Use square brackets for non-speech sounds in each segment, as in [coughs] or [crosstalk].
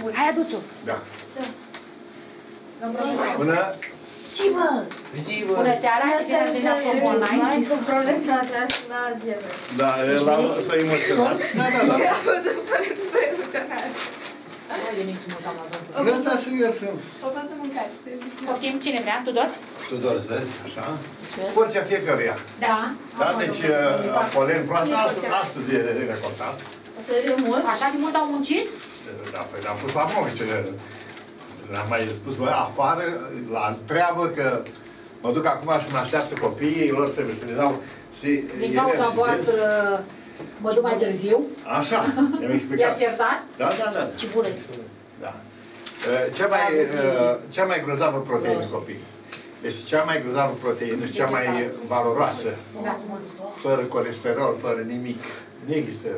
Bun. Hai aduți-o. Da. Bună. Bună. Si, bă. Bună seara și bine ați venit la Scop Online. Mai cu probleme la național, Da, el a, s-a emoționat. Da, da, da. Am văzut părintul să emoționat. Hai de nici mult am văzut. Lăsa să iasă. O fac să mâncați, să emoționat. Poftim, cine vrea? Tudor? Tudor, îți vezi, așa. Porția fiecăruia. Da. Da, deci uh, polen proastă, astăzi, astăzi e recoltat. Atât de mult? Așa de mult au muncit? Da, păi l-am pus la movice. L-am mai spus, bă, afară, la treabă, că mă duc acum și mă așteaptă copiii, lor trebuie să le dau să Din cauza energizez. voastră mă duc mai târziu. Așa, i-am [laughs] explicat. I-aș certat? Da, da, da. Ce bună Da. Uh, Cea mai, uh, cea mai grozavă proteină, copii. Deci cea mai grozavă proteină și cea mai valoroasă, Da. fără colesterol, fără nimic. Nu există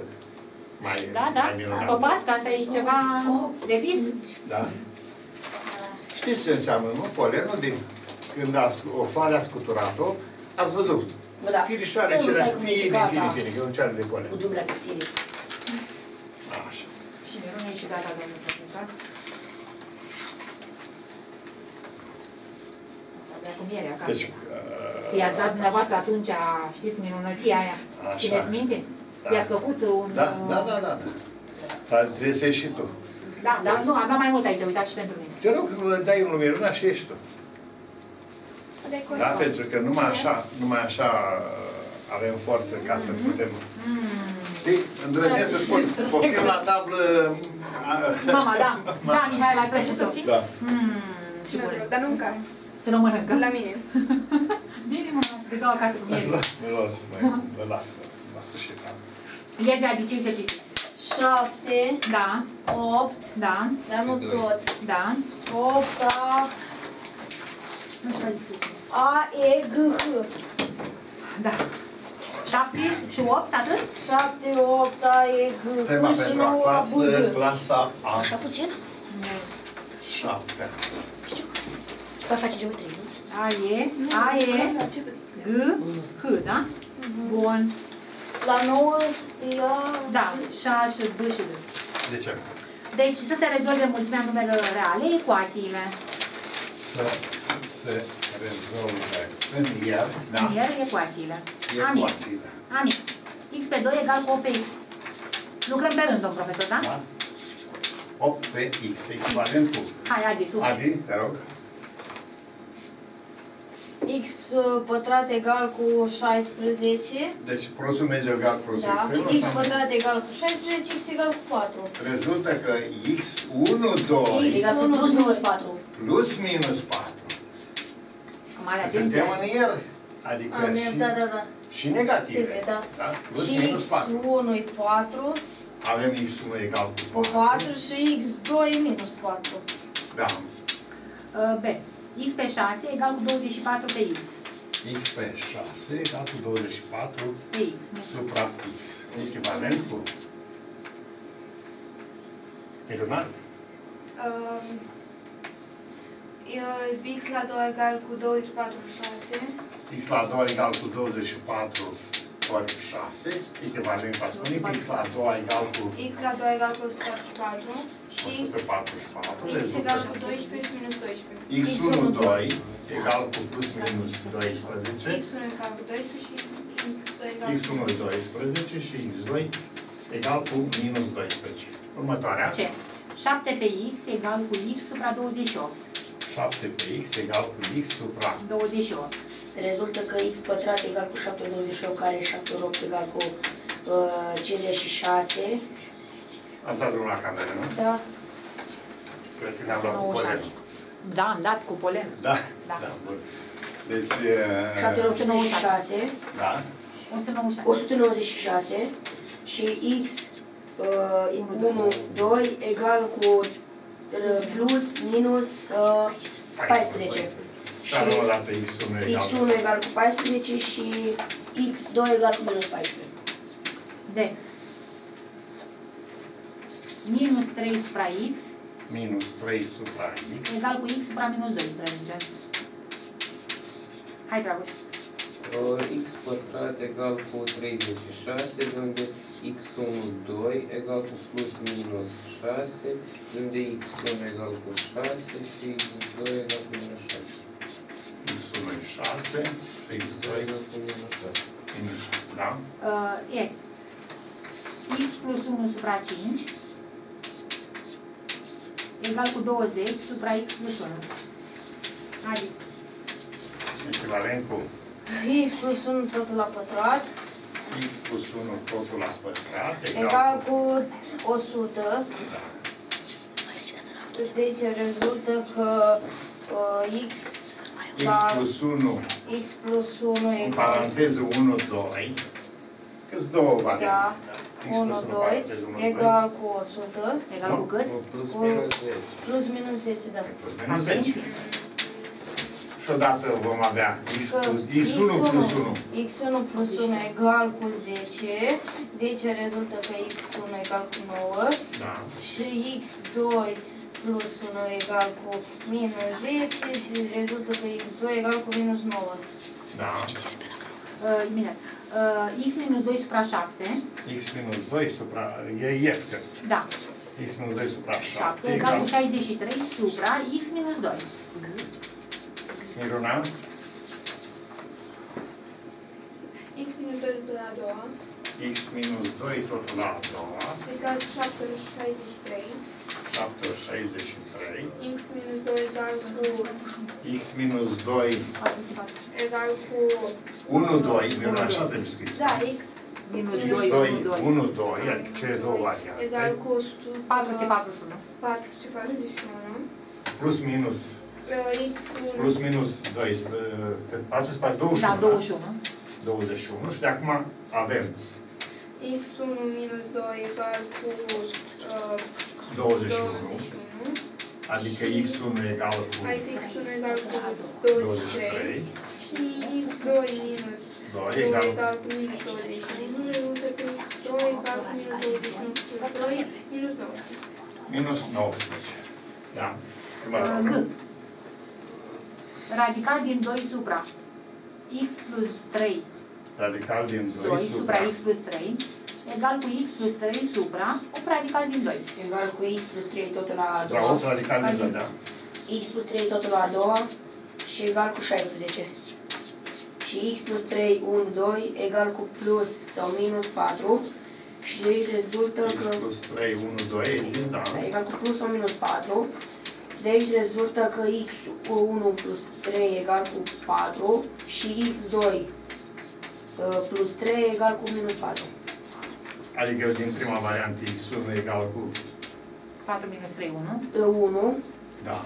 mai, Da, da. mai minunat. Topați, că asta e ceva de vis. Da? Știți ce înseamnă, nu? Polenul din când a, o floare a scuturat-o, ați văzut. Bă, da. Firișoare Eu cele stai cu mine, fine, gata. fine, fine, că e un cear de polen. Cu dublea cu tine. Așa. Și nu e și gata, domnul profesor. Avea cu miere acasă. Deci, uh, I-ați dat dumneavoastră atunci, știți, minunăția aia. Așa. Țineți minte? Da. I-ați făcut un... Da, da, da, da. Dar trebuie să ieși și tu. Da, dar nu, aveam mai mult aici, uitați și pentru mine. Te rog, dai un luminuna și ieși tu. Decor. Da? Pentru că numai așa, numai așa uh, avem forță ca să putem... Știi? Îndrăznesc să spun, poftim la tablă... uh, Mama, da. [laughs] Da, Mihai, ai prăjită. Da. Mm, ce Nu, bune. Dar nu încă. Să nu mănâncă. La mine. [laughs] Bine, mă, să dau acasă cu miere. [laughs] Mă las, mă, mă las, la sfârșit. da. Ia zi, adică exerciții. Șapte, Da, opt, da, dar nu tot. da. Opt, A, Nu știu, ai scris. A, E, G, H. Da. 7 și 8, atât? Șapte, opt, A, E, G, Tema H și pentru a nouă, A, B, clasă, G. clasa a Așa puțin? șaptea. Știu că Păi face geometrie, nu? A, E, A, E, G, H, da? Bun. La nouă, e A, Da, 6, B și D. De ce? Deci să se rezolve mulțimea numerelor reale, ecuațiile. Să se rezolve în el, da? Iar ecuațiile. Amin. Ecuațiile. Amin. x pe 2 egal cu 8 pe x. Lucrăm pe rând, domn profesor, da? Da? 8 pe x, echivalent cu. Hai, Adi, super. Adi, te rog. X pătrat egal cu 16. Deci prosul merge egal prosul Da. extrem. X înseamnă- pătrat egal cu 16, X egal cu 4. Rezultă că x1, 2 X. Egal cu plus minus 4. plus minus 4. Cu mare Suntem atenție. în el. Adică A, și, da, da, da. și negative. Trebuie, da. Da? Plus Și minus 4. X1 e 4, Avem x1 egal cu cu 4. 4 și X2 e minus 4. Da. Uh, B. x pe 6 egal cu 24 pe x. x pe 6 egal cu 24 Pe x. nu? supra x. Echivalent cu... Minunat? Um, e- X la 2 egal cu 24 cu 6. x la 2 egal cu 24 ori 6, echivalent cu a spune că x la 2 egal cu X la 2 egal cu 144. Și 144, X rezultă egal cu 12 și minus 12. x1, 2 egal cu plus minus 12, X1 egal cu 12 și X2 egal cu x1 12 și x2 egal cu minus 12. Următoarea, Ce? 7 pe x egal cu x supra 28. 7 pe x egal cu x supra 28. Rezultă că x pătrat egal cu 7 ori 28, care e 7 ori 8 egal cu uh, 56. Am dat drumul la cameră, nu? Da. Cred că ne-am luat cu 96. polenul. Da, am dat cu polen. Da? Da. Da, bun. Deci, 7 e, ori 86, da? 196. 196 și x uh, 1, 2 egal cu uh, plus minus uh, 14. Și am luat dată x1 egal cu x1 egal cu 14 și x2 egal cu minus 14. D. Minus 3 supra x minus 3 supra x egal cu x supra minus 12. Hai, Dragoș. Uh, x pătrat egal cu 36, de unde x1, 2 egal cu plus minus 6, de unde x1 egal cu 6 și x2 egal cu minus 6. X1 e 6 și x2 X2 egal cu minus 6. minus 6, da? Uh, e x plus 1 supra 5 egal cu 20 supra x plus 1. Adică Echivalent cu x plus 1 totul la pătrat X plus 1 totul la pătrat egal cu 100. Da. Deci rezultă că uh, x, X la- plus 1 x plus 1 în egal paranteză 1, 2 că-s două variante. Da. X plus 1, 1 2 paranteză 1, 2 egal cu 100 egal cu cât? Uh, Plus Cu- minus 10. plus minus 10, da. plus minus 10. Și odată vom avea X Că plus, X1 plus 1 x1 plus 1 egal cu 10, deci rezultă că x1 egal cu 9 da. și x2 plus 1 egal cu minus 10, deci rezultă că x2 egal cu minus 9. Da. Uh, imediat. Uh, x minus 2 supra 7, X minus 2 supra, e ieftin. da, X minus 2 supra 7 7 egal cu egal 63 supra x minus 2. Miruna, X minus 2 totul la a doua, X minus 2 totul la a doua, egal cu 7 ori 63. 7 ori 63, X minus 2 egal cu, X minus 2, 44. egal cu... 1, 2, Miruna, așa trebuie scris. Da, X Minus Minus 2, 2, 1, 2. 1, 2, adică cele două variante. egal cu 100... 441. 441. Plus minus, Uh, X1 plus minus 2, cât 421. Da, 21. 21 și de acum avem X1 minus 2 egal cu uh, 21, 21. adică x1 egal cu Adică X1 egal cu 23. 23, Și X2 minus 2 2 egal egal cu minus 21. Rezultă că X2 egal cu minus 21 plus 2 minus 9. minus 19. Da. Prima Uh, dată. G. Radical din 2 supra x plus 3, Radical din 2 2 supra supra x plus 3 egal cu x plus 3 supra 8 radical din 2. Egal cu x plus 3 totul la a supra doua. 8 radical din 2, da. x plus 3 totul la a doua și egal cu 16. Și x plus 3, 1, 2 egal cu plus sau minus 4 și de aici rezultă x că plus 3, 1, 2, e da. Da, egal cu plus sau minus 4. De aici rezultă că x1 plus 3 egal cu 4 și x2 uh, plus 3 egal cu minus 4. Adică din prima variantă x1 egal cu 4 minus 3, 1, Uh, 1 da,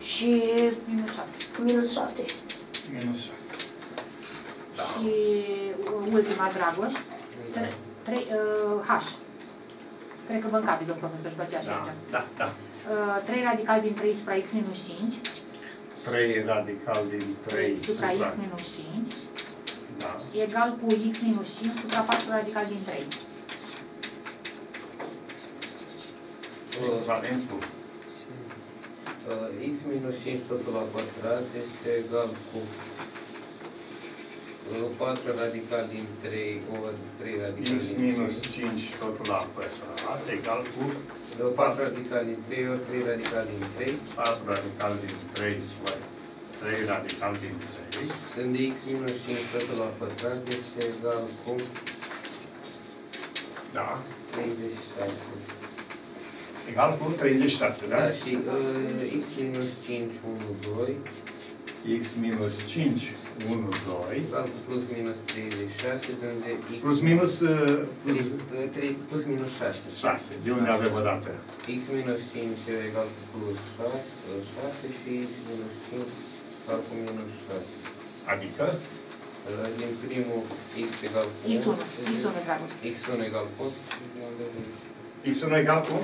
și minus 7. minus 7. minus 7. Da. Și uh, ultima, Dragoș, tre- trei- uh, H. Cred că vă încape, domn profesor, și pe aceeași Da, aici. da, da. Uh, 3 radical din 3 supra x minus 5, 3 radical din 3 supra supra, x minus 5, da. egal cu x minus 5 supra 4 radical din 3. Echivalent cu Uh, x minus 5 totul la pătrat este egal cu uh, 4 radical din 3 ori 3 radical x din minus 3. 5 totul la pătrat egal cu 4 radical din 3 ori 3 radical din 3, 4 radical din 3 ori 3 radical din 3 unde x minus 5 totul la pătrat este egal cu da, 36. egal cu 36, da? Da, și uh, x minus 5, 1, 2, x minus 5, 1, 2 egal cu plus minus 36, de unde x plus minus uh, Plus, uh, 3, plus minus 6. 6. De unde avem o dată? x minus 5 egal cu plus 6, 6 și x minus 5 egal cu minus 6. Adică Uh, Din primul x egal cu X1, 11, X1, Dragoș. x1 egal cu 18 și de unde x1 egal cu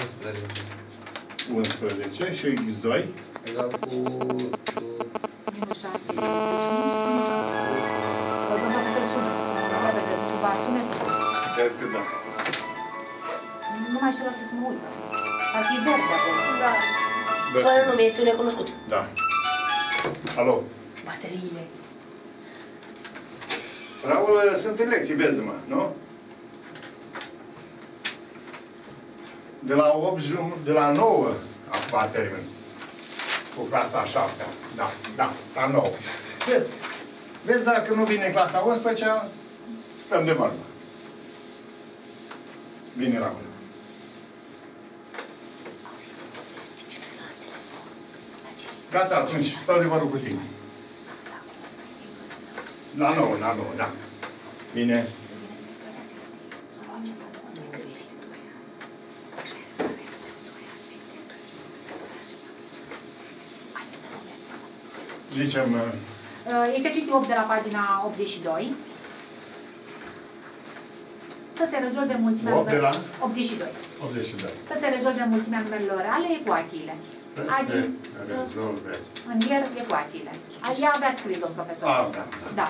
11 11 și x2 egal cu uh, Minus 6. Domnul profesor, sună. Da, da, da, ceva sunet. cred că da. Nu mai știu la ce să mă uit. Parcă e verde acolo. Da. Fără nume este un necunoscut. Da. Alo, Bateriile. Raul, sunt în lecții, vezi-mă, nu? De la 8 jum, de la 9 acum termin. Cu clasa a 7 Da, da, la 9. Vezi? Vezi dacă nu vine clasa 11 stăm de vorbă. Vine Raul. Gata, atunci, stau de vorbă cu tine. La 9, la 9, da. Bine. Zicem, uh, Uh, Exercițiul 8 de la pagina 82. Să se rezolve mulțimea 8 de la? numerelor- 82. 82. Să se rezolve mulțimea numerelor reale, ecuațiile. Să Adi, se uh, rezolve. în ier, ecuațiile. A- Ea avea scris, domn profesor. Ah, da. Da.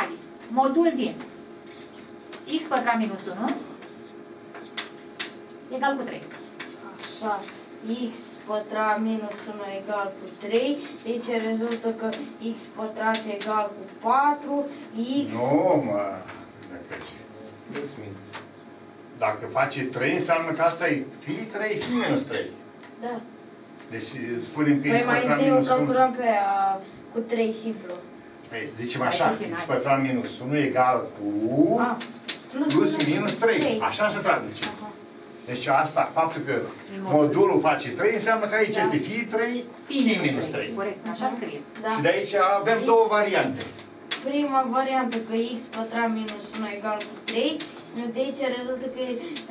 Adi, modul din x pătrat minus 1 egal cu 3. Așa. x pătrat minus 1 egal cu 3, deci rezultă că x pătrat egal cu 4, x... Nu, mă, dacă ce. Plus minus. Dacă face 3, înseamnă că asta e fi 3, fi minus 3. Da. Deci spunem că Păi x mai pătrat întâi o minus 1. calculăm pe a, cu 3 simplu. Păi zicem Mai așa, puțin, x hai. pătrat minus 1 egal cu A, plus, plus minus 3. Așa se traduce. Aha. Deci asta, faptul că modul. modulul face 3, înseamnă că aici Da. este fi 3, fi minus 3. Corect, așa scrie. Da. Și de aici avem două variante. Prima variantă că x pătrat minus 1 egal cu 3, de aici rezultă că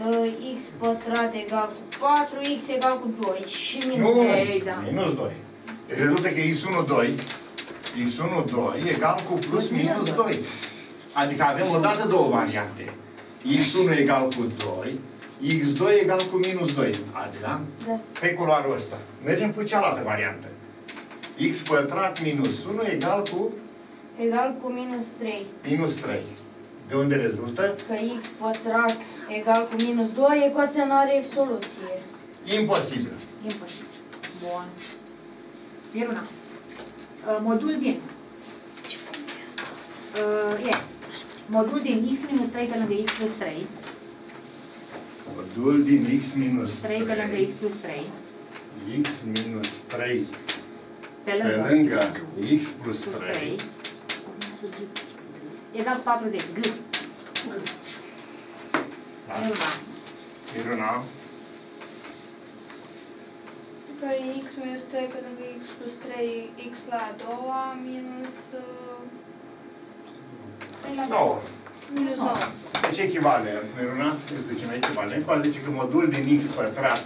uh, x pătrat egal cu 4, x egal cu 2 și minus Nu, 3. Ei, da. minus 2. Deci rezultă că x1, 2, x1, 2 egal cu plus minus 2. Adică avem odată două variante. x1 egal cu 2, x2 egal cu minus 2. Adică, da? Da. Pe culoarul ăsta. Mergem cu cealaltă variantă. x pătrat minus 1 egal cu Egal cu minus 3. minus 3. De unde rezultă? Că x pătrat egal cu minus 2, ecuația nu are soluție. Imposibil. Imposibil. Bun. Miruna. Uh, Modul din... Uh, e. Modul din x minus 3 pe lângă x plus 3. Modul din x minus 3 pe lângă x plus 3. x minus 3 Pe pe lângă, lângă x plus plus 3 3. Egal cu 40. G. Da? Miruna. Miruna. Că e x minus 3 pe lângă x plus 3, x la a doua, minus... uh, 3 la 9. Minus 9. Deci echivalent, Miruna, îți zicem echivalent, cu a zice că modul din x pătrat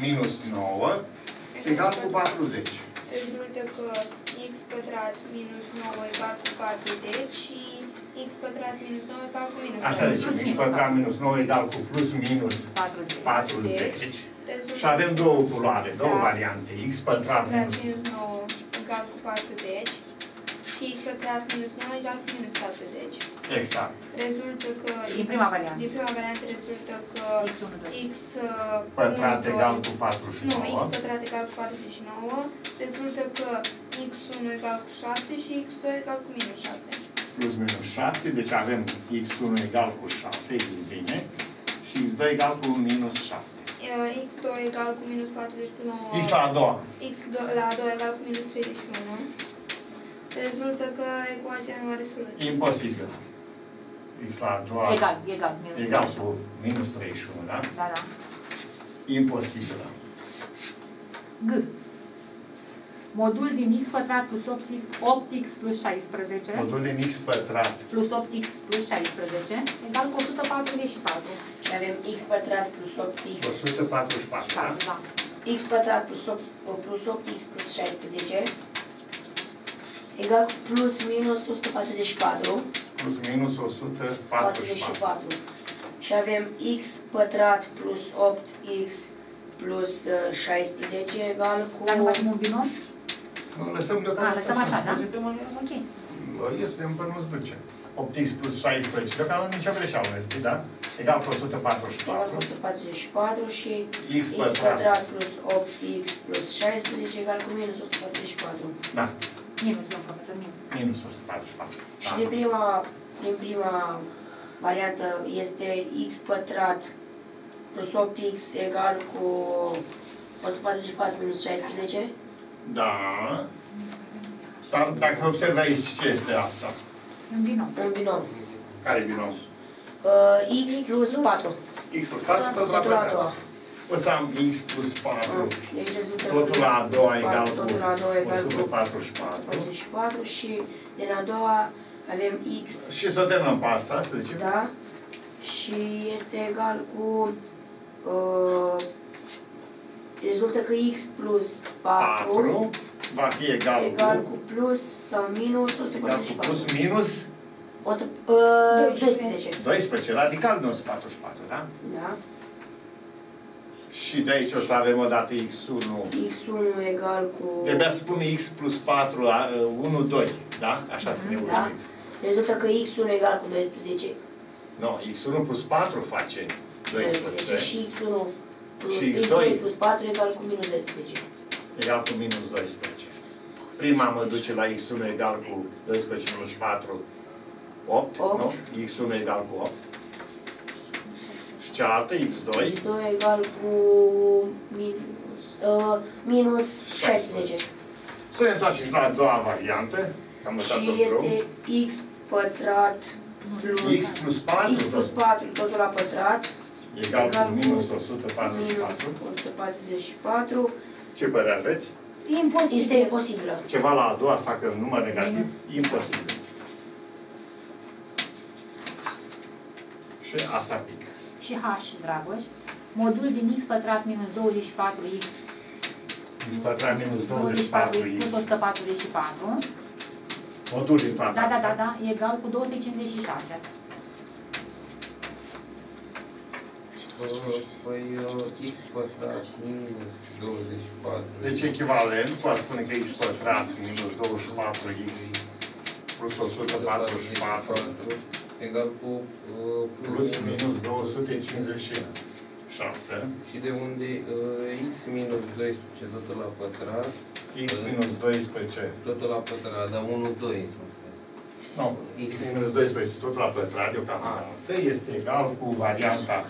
minus 9 egal cu 40. Rezultă că x pătrat minus 9 egal cu 40 și x pătrat minus 9 egal cu minus 9. Așa zicem, x pătrat minus 9 egal cu plus minus 40. 40. Rezultă Și avem două culoare, două Da. variante. x pătrat pătrat minus minus 9 egal cu 40 și x pătrat minus 9 egal cu minus 40. Exact. Rezultă că... Din prima variantă. Din prima variantă rezultă că X1, 2. x uh, Pătrat 1, egal 2, cu Nu, x 49. pătrat egal cu 49. Rezultă că x1 egal cu 7 și x2 egal cu minus 7. plus minus 7, deci avem x1 egal cu 7, x bine, și x2 egal cu minus 7. Uh, x2 egal cu minus 49. x la a doua. x la 2 egal cu minus 31. Rezultă că ecuația nu are soluție. Imposibil. x la a doua Egal, egal. minus egal 31. cu minus 31, da? Da, da. Imposibil. G. Modul din x pătrat plus 8x plus 16 Modul din x pătrat plus 8x plus 16 egal cu 144. Și avem x pătrat plus 8x 144, da? Da. x pătrat plus 8, plus 8x plus 16 egal cu plus minus 144 Plus minus 144. 44 și avem x pătrat plus 8x plus uh, 16 egal cu Dar nu facem un binom? Nu, lăsăm deocamdată. A, lăsăm așa, da? Facem pe mână. Ok. Este până nu-ți duce. 8x plus 16, deocamdată nicio greșeală nu este, da? Egal cu egal cu 144. 144 și x x pătrat. pătrat plus 8x plus 16 egal cu minus 144. Da. Minus, domnul profesor, minus. Minus 144. Și de prima, din prima variantă este x pătrat plus 8x egal cu 144 minus 16. Da. Dar dacă observi aici ce este asta? În binom. Un binom. Care e binom? Uh, x plus 4. X plus 4, tot la Totul la a pătrat. doua. O să am x plus 4, Deci rezultă totul că la x a doua plus egal 4, cu Totul la a doua egal cu 144. 44 și din a doua avem x, Și să terminăm pe asta, să zicem. da? Și este egal cu... Uh, rezultă că x plus 4 4 va fi egal, egal cu, cu plus sau minus egal cu 144. plus minus O- uh, 12. 12, radical din 144, da? Da? Și de aici o să avem o dată x1. x1 egal cu... Trebuia să spun x plus 4, a, 1, 2, da? Așa să ne Da. urmăriți. Rezultă că x1 egal cu 12. Nu, x1 plus 4 face 12. și x1 plus, Și x2 x2 plus 4 egal cu minus 12. egal cu minus 12. Prima mă duce la x1 egal cu 12 minus 4, 8, Opt. nu? x1 egal cu 8. Și cealaltă, x2, 2 egal cu minus, uh, minus 16. să ne întoarcem la a doua variantă, că am lăsat Și tot este drum. x pătrat plus x plus 4, x plus 4 totul la pătrat egal cu minus minus 144. 144. Ce părere aveți? Imposibil. Este imposibilă. Ceva la a doua să facă număr negativ? Minus. Imposibil. Și asta pică. Și H, Dragoș. Modul din x pătrat minus 24x X pătrat minus 24x plus 24x. 144. Modul din toată Da, da, asta. da, da, e egal cu 256. Păi uh, x pătrat minus 24. Deci echivalent cu a spune că x pătrat minus 24x plus 144 egal cu uh, plus minus 256. Și de unde uh, x minus 12 totul la pătrat, x minus 12. totul la pătrat, dar 1, 2. Nu, x minus 12 tot la pătrat deocamdată este egal cu varianta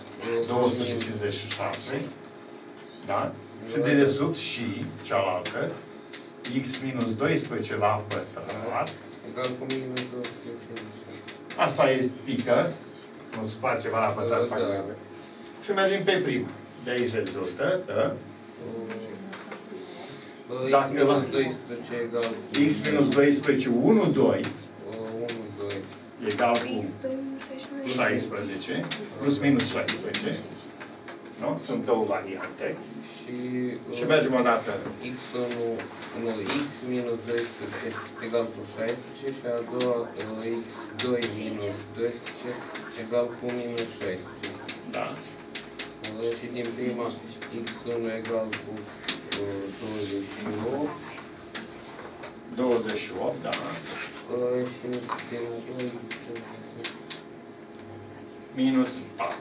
256. Da? Și de desubt și cealaltă x minus 12 la pătrat. Egal cu minus 256. Asta este pică. Nu se face ceva la pătrat. să facă Da. greu. Și mergem pe prima. De aici rezultă că Uh, Dacă x minus la- 12 egal cu x minus 12, 1, 2 uh, 1, 2. Egal cu X2 minus 16. 16 plus minus 16. Nu? Sunt două variante. Și, uh, Și mergem o dată. x1, nu, x minus 12 egal cu 16 și a doua uh, x2 minus 12 egal cu minus 16. Da. Uh, și din prima x1 egal cu uh, 28 28, da. Uh, și din a doua Minus 4.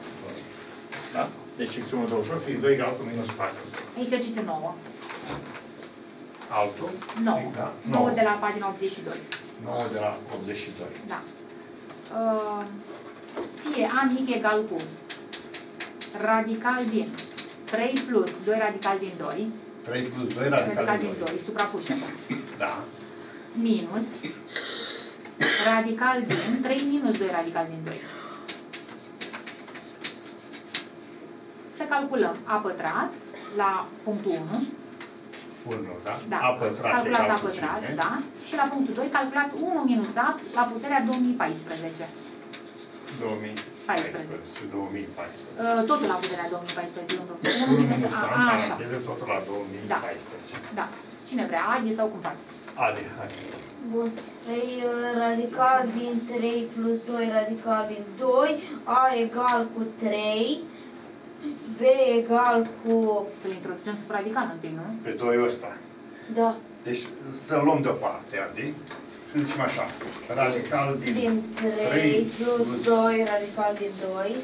Da? Deci x1 28 și x2 egal cu minus 4. Exercițiu 9. Altul? 9. Da. 9 de la pagina 82. 9 de la 82. Da. Uh, fie a mic egal cu radical din 3 plus 2 radical din 2, 3 plus 2 radical radical din din 2. 2, suprapuși acum, Da. minus radical din 3 minus 2 radical din 2. Să calculăm a pătrat la punctul 1, 1, da? da, A pătrat calculați egal a cu pătrat, cine? da, și la punctul 2 calculați 1 minus a la puterea 2014. 2014. 2014. Uh, Totul la puterea 2014, domnul profesor. 1 1 minus minus a, a, a, așa, paranteză, totul la 2014. da. Cine vrea, Adi sau cum faci? Ade, hai. Bun. Păi uh, radical din 3 plus 2 radical din 2, A egal cu 3, B egal cu... Să-l introducem sub radical întâi, nu? Pe 2 ăsta. Da. Deci să luăm deoparte, Adi. Și zicem așa. Radical din, Din 3 3 plus plus 2 radical din 2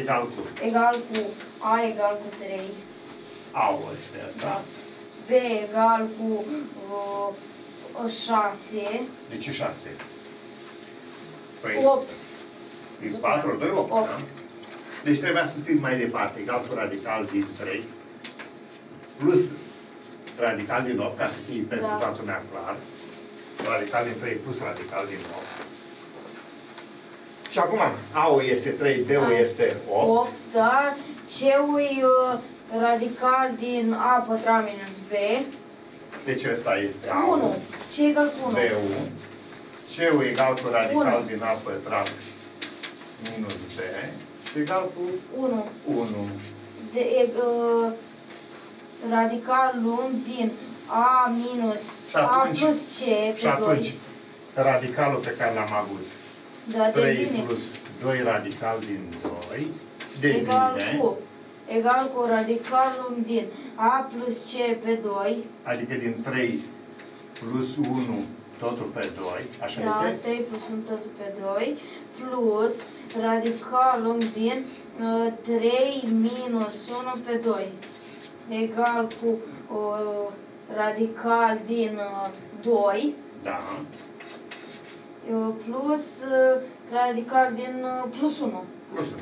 egal cu egal cu A egal cu 3, A este asta. B egal cu uh, o 6, De ce 6? Păi, 8. e 4, 2, 8, Opt. da? Deci trebuia să scriu mai departe, egal cu radical din 3, plus radical din 8, ca să fie pentru Da. toată lumea clar. Radical din 3 plus radical din 8. Și acum, A-ul este 3, B-ul A. este 8. 8, dar C-ul e uh, radical din A pătrat minus B, Deci ăsta este A-ul. 1. C egal cu 1. B-ul. C-ul egal cu radical Unu. din A pătrat minus B și egal cu 1. 1. De, e, uh, radicalul din A minus Și A atunci- plus C pe Și atunci, 2. radicalul pe care l-am avut, Da, 3 devine plus 2 radical din 2, egal devine, cu egal cu radicalul din A plus C pe 2. adică din 3 plus 1 totul pe 2, așa Da, este? 3 plus 1 totul pe 2 plus radicalul din uh, 3 minus 1 pe 2 egal cu uh, radical din uh, 2 Da. uh, plus uh, radical din uh, plus 1. Plus 1.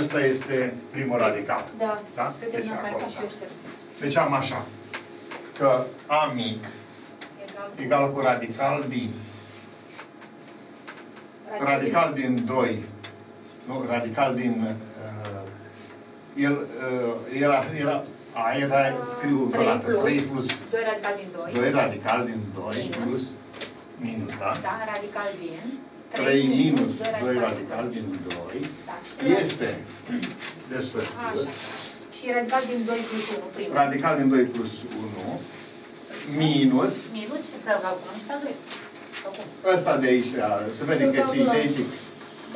Ăsta este primul radical. Da. Da? Cred că Deci nu acolo, și eu da. șterg. Deci am așa, că A mic Egal cu egal cu radical din radical din 2, nu, radical din, uh, el, uh, era, era, a era, scriu încă o Trei dată, plus. 3 plus 2 radical din 2. 2 radical din 2 Minus. plus, minus, da? Da, radical din 3 minus 2 2 radical din 2 Da. este desfășurat. Așa. Și radical din 2 plus 1 primul. Radical din 2 plus 1 minus Minus și să calculăm și pe 2. Acum. ăsta de aici, se vede Să că este calculăm. identic.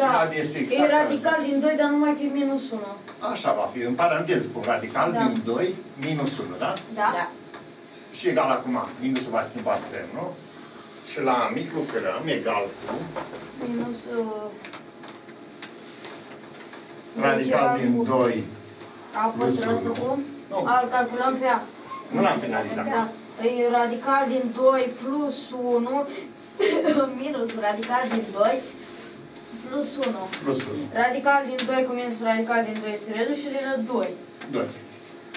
Da. Este E exact radical din 2, dar numai că e minus 1. asta. Așa va fi, în paranteză, cu radical Da. din 2 minus 1, da? Da? Da. Și egal acum, minusul va schimba semnul. Și la mic lucrăm egal cu Minus... Uh, radical egal din cu 2. A plus pătrat sau unu. cum? Nu, Al calculăm pe A. nu l-am finalizat. Da. E radical din 2 plus 1 [coughs] minus radical din 2 plus 1. Plus 1. Radical din 2 cu minus radical din 2 se reduce și din 2. 2.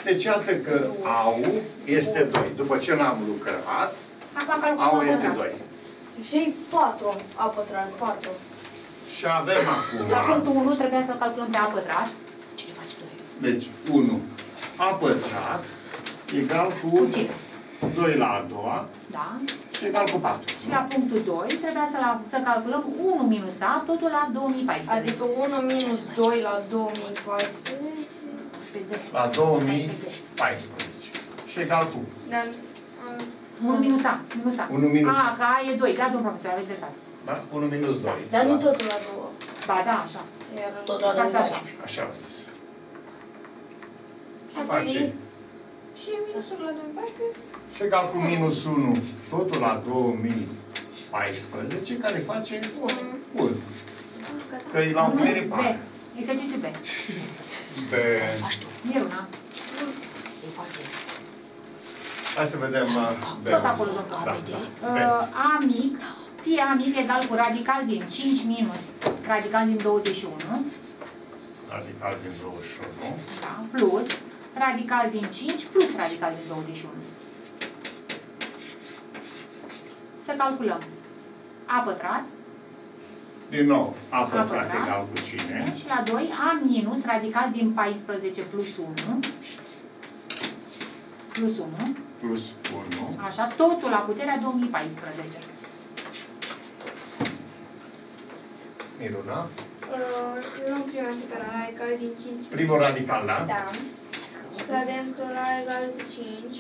Deci iată că AU este 2. După ce l-am lucrat, Acum calculăm AU A este pătrat. 2. Și 4 A pătrat, 4. Și avem La acum, punctul 1 trebuia să calculăm pe A pătrat. Cine face doi? deci 1 A pătrat egal cu Cu ce? 2 la a doua Da. și egal cu 4. Și la punctul 2 trebuia să, la, să calculăm 1 minus A, totul la 2014. Adică 1 minus 2 la 2014. La 2014. Și egal cu Dar am 1 minus A, minus A. 1 minus A, că A e 2, da, domnul profesor, aveți dreptate. da? 1 minus 2. Dar nu Da? totul la 2. Ba, da, așa. Iar Tot la Exact așa. 2014. Așa am zis. Și Apoi- face Și minusul la 2014? și egal cu minus 1 totul la 2014 care face 1. Că e la întâlnire B. pare. Exercițiu B. Pe... Faci tu. Miruna. Eu fac eu. Hai să vedem uh, B. Tot acolo, domnul. Da, da. B. Uh, A mic, fie A mic egal cu radical din 5 minus radical din 21, Radical din 21. da, plus radical din 5 plus radical din 21. Să calculăm. A pătrat Din nou, A pătrat pătrat. egal cu cine? și la 2 A minus radical din 14 plus 1 plus 1, Plus 1. așa, totul la puterea 2014. Miruna. Uh, luăm prima separare, radical din 5. Primul radical, da? Da. Să avem că la egal cu 5,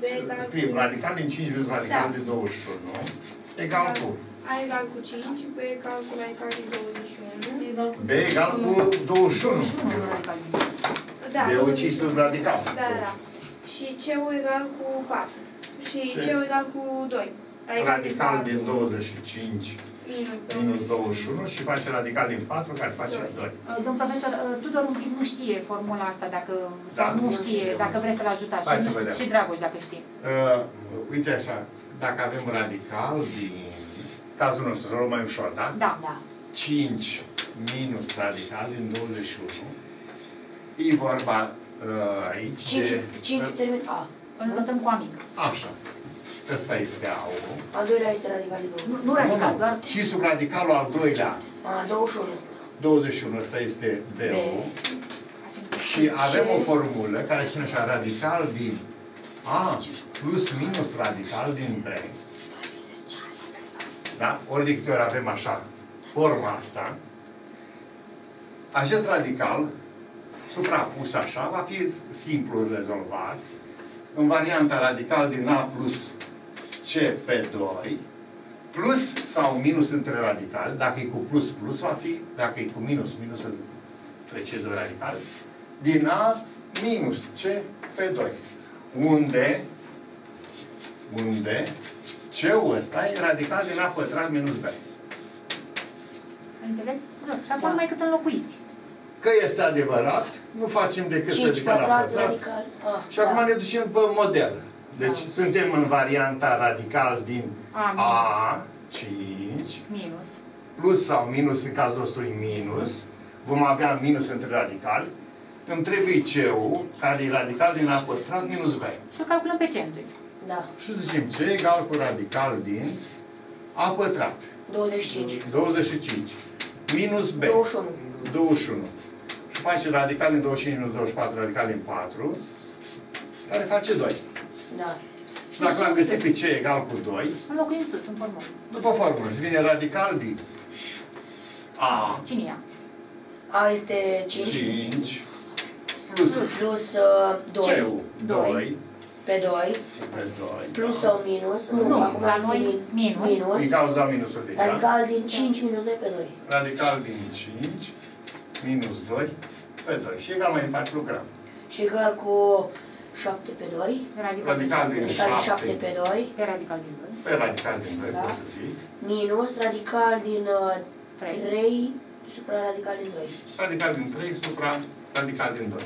B egal Scriem cu... radical din 5 minus radical Da. din 21. Egal cu A egal cu 5, B egal cu radical din 21. egal cu B egal cu 21. 21 radical din 21. Da. De ucis sub radical. Da, da, da. Și C-ul egal cu 4. Și Și- C-ul egal cu 2. Radical din 4 25 minus 2. minus 21 și face radical din 4 care face Doi. 2. Uh, Domn profesor, uh, Tudor un pic nu știe formula asta, dacă, Da, sau nu nu știe, știe. dacă vreți să-l ajutați. Hai Și să nu știu- vedem. Și Dragoș, dacă știe. Uh, uite așa, dacă avem radical din cazul nostru, să o luăm mai ușor, da? Da. Da. 5 minus radical din 21. E vorba uh, aici 5, de... 5 termin A. Îl votăm cu amic. Așa. Ăsta este A1. Al doilea este radical din Nu, 2. nu radical, doar Și sub radicalul al doilea, A, 21. 21, ăsta este B1. Și avem o formulă care spune așa, radical din A plus minus radical din B. Da? Ori de câte ori avem așa, forma asta, acest radical, suprapus așa, va fi simplu rezolvat în varianta radical din A plus C pe 2, plus sau minus între radicali, dacă e cu plus, plus va fi, dacă e cu minus, minus între cei doi radicali, din A minus C pe 2. Unde, unde C-ul ăsta e radical din A pătrat minus B. Ai înțeles? Da. Și acum Da. mai cât înlocuiți. Că este adevărat, nu facem decât să 5 ridicăm la pătrat pătrat. radical A. Și acum ne ducem pe model. Deci Da. suntem în varianta radical din A A, 5, minus. plus sau minus, în cazul nostru e minus, vom avea minus între radicali, îmi trebuie C-ul, care e radical din A pătrat minus B. Și îl calculăm pe centri. Da. Și zicem C egal cu radical din A pătrat, 25. 25, minus B, 21. 21. Și face radical din 25 minus 24, radical din 4, care face 2. Da. Și dacă l-am găsit pe C egal cu 2, Înlocuim sus, în formulă. după formulă, și vine radical din A, Cine ia? A este 5. 5, plus Plus uh, 2. C-ul, Doi. 2, Pe 2. pe 2, Plus sau minus. Nu, acum la este noi min- minus. din minus. cauza minusului, da? Radical din 5 minus 2 pe 2. Radical din 5, minus 2, pe 2. Și egal mai departe lucrăm. Și egal cu 7 pe 2. Radical, Radical din din Radical din 7 7. pe 2. Pe radical din 2. Pe radical din 2, Da. pot să zic. Minus radical din 3. 3 supra radical din 2. Radical din 3 supra radical din 2.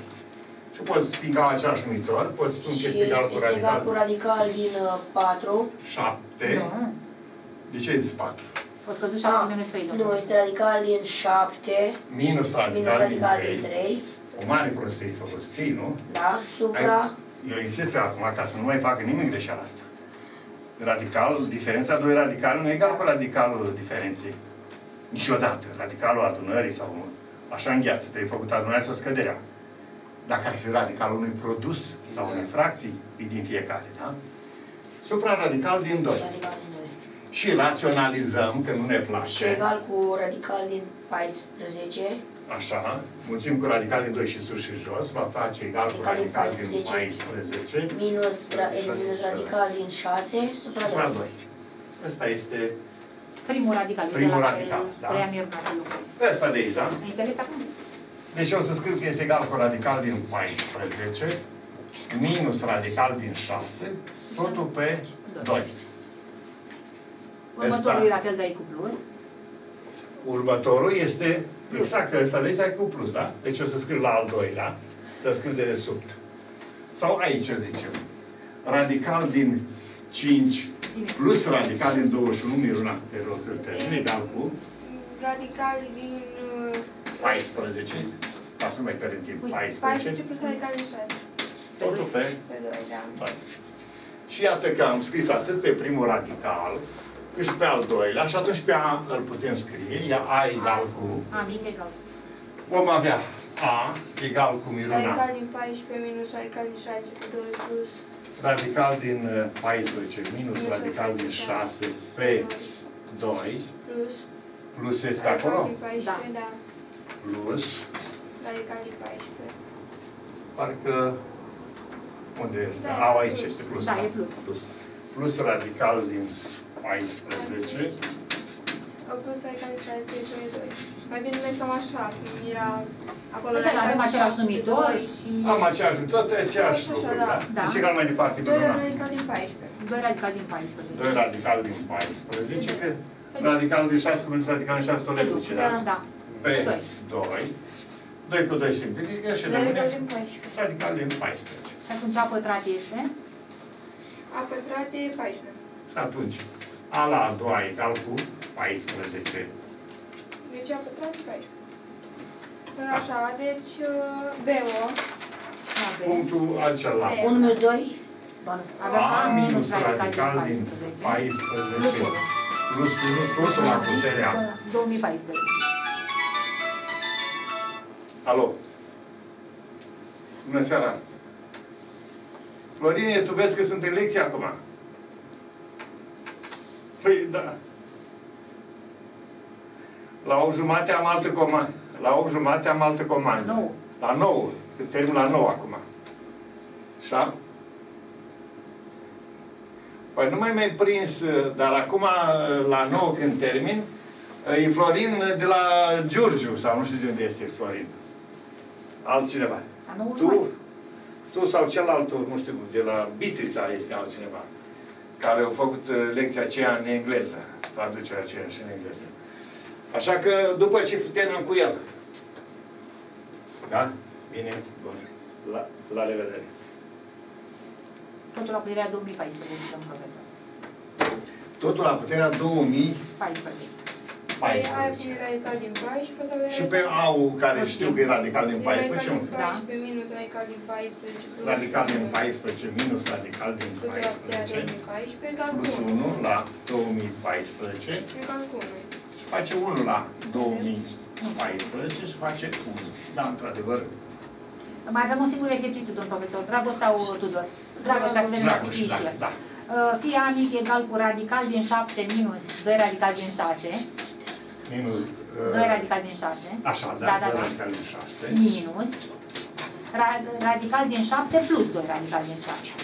Și poți stinga același numitor, poți spune că Și este egal cu este egal cu radical radical din 4. 7. Nu. De ce ai zis 4? O scăzut 7 minus 3. Nu, este radical din 7 Minus minus radical din radical din 3. 3. O mare prostie ai făcut, știi, nu? Da, supra Eu insist acum ca să nu mai facă nimeni greșeala asta. Radical, diferența doi radicali nu e egal cu radicalul diferenței. Niciodată. Radicalul adunării sau așa în gheață, trebuie făcut adunarea sau scăderea. Dacă ar fi radicalul unui produs sau unei fracții, e din fiecare, da? Supra-radical din 2. radical din 2. Și raționalizăm, că nu ne Și place. egal cu radical din 14. Așa, mulțim cu radical din 2 și sus și jos, va face egal cu Radical din radical din 14. 14 Minus, ra, minus radical din 6 supra supra 2. 2. Ăsta este Primul radical. uite, Primul la care radical, da. Vreau eu ca să lucrez. ăsta de aici, da? Ai înțeles acum? Deci o să scriu că este egal cu radical din 14 minus radical din 6, totul pe 2. Următorul e la fel, dar e cu plus. Următorul este exact că ăsta de aici e cu plus, da? Deci o să scriu la al doilea, să scriu de desubt. Sau aici zicem. Radical din 5 plus radical din 21, Miruna, te rog să termini, egal cu Radical din uh, 14, ca să nu mai pierdem timp, 14, 14 plus radical din 6. totul pe Pe 2, da. 2. Și iată că am scris atât pe primul radical, cât și pe al doilea, și atunci pe A îl putem scrie, ia A egal cu, A, mic egal. vom avea A egal cu Miruna, Radical din 14 minus radical din 6 pe 2 plus radical din uh, 14 minus radical din 6 pe 2, plus plus este radical acolo, din 14, da. plus, Radical din 14. parcă, unde este? Da, A, e aici plus. este plus. Da, e plus. plus. Plus radical din 14, O plus radical din 6 pe 2. Mai bine lăsăm așa, cum era acolo Uite, avem același numitor și am aceeași, tot aceeași Așa, lucru, da. da? Da. Deci egal mai departe, 2 Bruna. radical din 14. 2 radical din 14. 2 radical din 14, că radical din 6 cu minus radical din 6 se reduce, da? Da. Pe Doi. 2, 2 cu 2 simplifică și Radical rămâne din 14. radical din 14. Și atunci A pătrat este A pătrat e 14. Și atunci, A la a doua egal cu 14. Deci a pătrat 14. Așa, deci uh, BO Avem. Punctul acela. 1 minus 2, bun. Avem A A minus radical din 14. 14 plus 1 totul la puterea. 2014. Alo. Bună seara. Florine, tu vezi că sunt în lecție acum? Păi, da. La 8 jumate am altă comandă. La 8 jumate am altă comandă. Nouă. La 9. Că termin la 9 acum. Așa? Păi nu mai mai prins, dar acum la 9 când termin, e Florin de la Giurgiu, sau nu știu de unde este Florin. Altcineva. A 9 Tu, jumate. tu sau celălalt, nu știu, de la Bistrița este altcineva, care au făcut uh, lecția aceea în engleză, traducerea aceea și în engleză. Așa că, după ce termin cu el. Da? Bine? Bun. La, la revedere. Totul la puterea 2014, domn profesor. Totul la puterea 2000 14. Păi aia cum e radical din 14 sau e și pe AU, care știu că e radical din e 14, radical din unde? 14 minus radical din 14 plus Radical din 14 minus radical din Totul la puterea 14 2014 egal cu plus 1. 1 la 2014 Egal cu 1. și face 1 la 2014 și face 1. Da, într-adevăr, Mai avem un singur exercițiu, domn profesor. Dragoș sau Tudor? Dragoș, ca să vedem dacă Dragoș, știți da, și el. da. Uh, Fie A mic egal cu radical din 7 minus 2 radical din 6. Minus... 2 radical din 6. Așa, da, Da, da, doi da. radical din 6. Minus ra radical din 7 plus 2 radical din 7.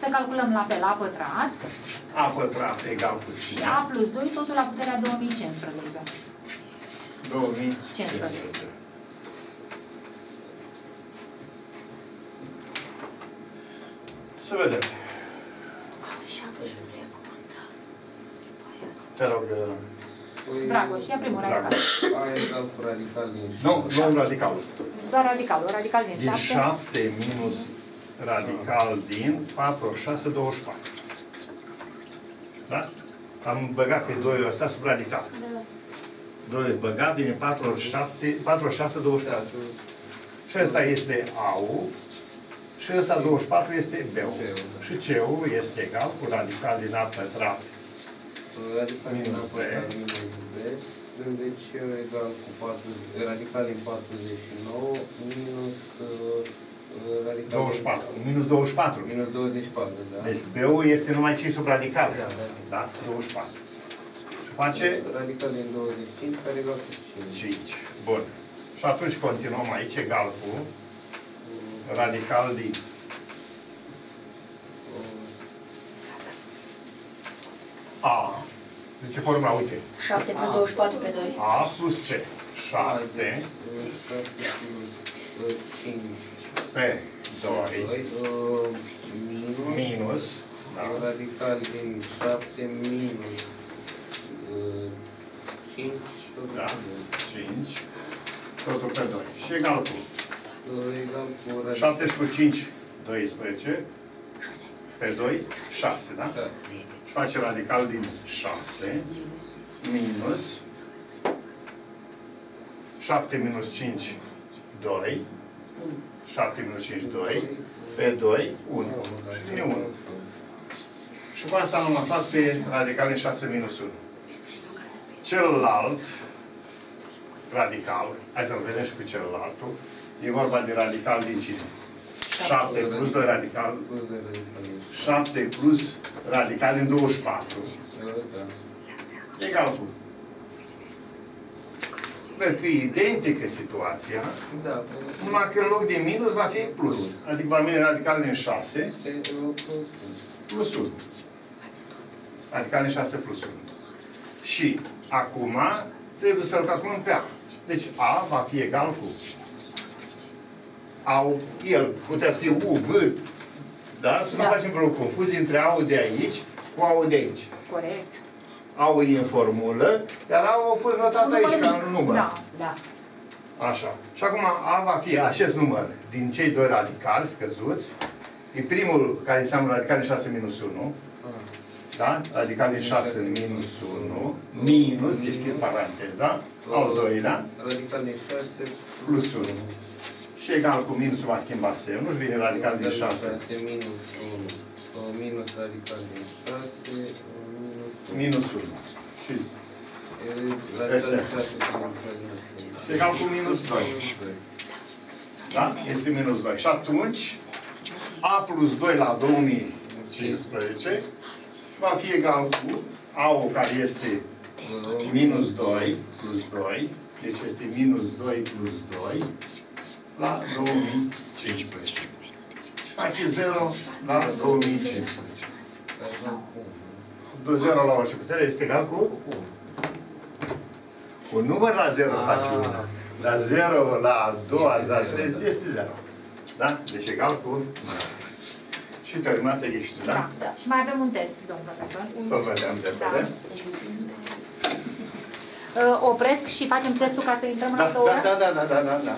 Să calculăm la fel A pătrat A pătrat egal cu și cine? A plus 2 totul la puterea 2015. 2015. Să vedem. Te rog, uh, Păi, Dragoș, ia primul radical. A egal cu radical din nu, 7. nu radical. Doar radicalul. Radical din Din 7. 7 minus radical din 4, 6, 24. Da? Am băgat pe 2 ăsta sub radical. Da. 2 băgat, vine 4, 7, 4, 6, 24. Și ăsta este AU și ăsta 24 este BU. BU. Și CU este egal cu radical din A pătrat. Radical din Minus A pătrat minus B. Deci egal cu 4, radical din 49 minus uh, radical 24. din, Minus 24. minus 24, da? Deci BU este numai ce sub radical. Da, da. Da? 24. Și face Radical din 25 care egal cu 5. 5. Bun. Și atunci continuăm aici egal cu radical din A. Zice formula, uite. 7 plus 24 pe 2. A plus C. 7 5 pe 2 minus. Minus da, radical din 7 minus uh, 5 da, 5 totul pe 2 și egal cu? Egal cu radical. 7 cu 5 12 pe 2 6, da? 6 Și face radical din 6 minus 7 minus 5 2 7 minus 5 2 pe 2 1 și vine 1 Și cu asta am aflat pe radical din 6 minus 1. Celălalt radical, hai să-l vedem și pe celălaltul, e vorba de radical din cine? 7 plus 2 radical, plus de radical din 7 plus radical din 24, da. egal cu. Va fi identică situația, Da, pentru numai că în loc de minus va fi plus. Adică va veni radical din 6 că este o plus plus 1. Radical din 6 plus 1. Și acum trebuie să-l calculăm pe A. Deci A va fi egal cu A, el putea să fie U, V, da? Să nu Da. facem vreo confuzie între A de aici cu A de aici. Corect. A e în formulă, iar A a fost notat Un aici număr ca mic. un număr. Da. Da. Așa. Și acum A va fi acest număr din cei doi radicali scăzuți E primul care înseamnă radical din 6 minus 1. Ah, Da? Radical din 6 minus 1. Minus, deschid paranteza. Al doilea. Radical din 6 Plus 1. Și egal cu minusul va schimba semnul și vine radical din 6. minus 1. O minus radical din 6, o minus 1. Minus 1. Și E, Radical din Este. 6 minus 1. egal cu minus 2. Da? Este minus 2. Și atunci, A plus 2 la 2015 va fi egal cu a care este minus 2 plus 2, deci este minus 2 plus 2 la 2015. Și face 0 la 2015. Do 0 la orice putere este egal cu un număr la 0 face 1. La 0 la a doua, la 3 este 0. Da? Deci egal cu și terminat ești, da? Da. Și mai avem un test, domn profesor. Să-l vedem de pe [laughs] Uh, Opresc și facem testul ca să intrăm în Da, altă da, oră? da, da, da, da, da, da.